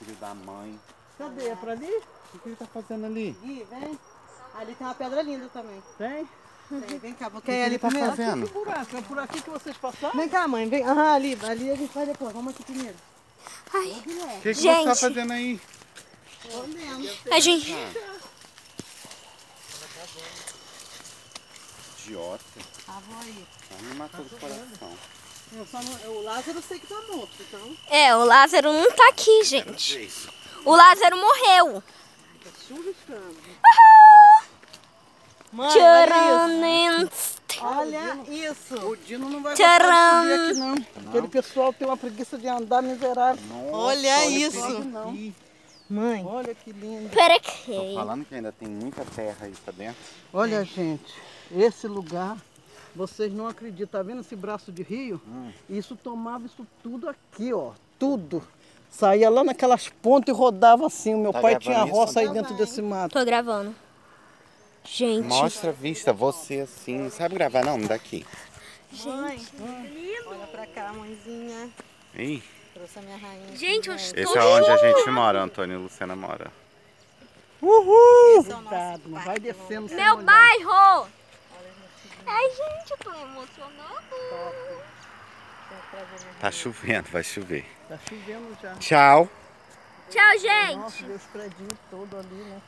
filho da mãe. Cadê? É pra ali? O que ele tá fazendo ali? Gui, vem. Ali tem uma pedra linda também. Tem? Vem, vem cá, vou que querer ali ele tá primeiro. fazendo? Que buraco? É por aqui que vocês passaram? Vem cá, mãe. Vem. Aham, ali. Ali a gente vai depois. Vamos aqui primeiro. Ai, O que, que você Gente. tá fazendo aí? Olhando. a gente. Idiota. Ah, vou aí. Vai me matou do coração. Eu só não, o Lázaro eu sei que tá morto, então. É, o Lázaro não tá aqui, gente. O Lázaro morreu. Tá chuviscando. Mãe, olha isso. Olha isso. O Dino não vai Tcharam. subir aqui não. Aquele pessoal tem uma preguiça de andar miserável. Nossa, Olha que isso. Mãe. Olha que lindo. Pera Tô que. falando que ainda tem muita terra aí pra dentro. Olha, gente, esse lugar, vocês não acreditam. Tá vendo esse braço de rio? Isso tomava isso tudo aqui, ó. Tudo. Saía lá naquelas pontas e rodava assim. O meu Tá pai tinha isso? roça aí dentro desse mato. Tô gravando. Gente. Mostra a vista, você assim. Não sabe gravar não? Daqui. Mãe. Olha pra cá, mãezinha. Ih, Trouxe a minha rainha. Gente, eu estou esse é onde a gente mora, Antônio e Luciana mora. Uhul! É vai descendo Meu olhar. bairro! Ai, gente, eu tô emocionada. Tá chovendo, vai chover. Tá chovendo já. Tchau. Tchau, gente. Nossa, deu os predinhos todos ali, né?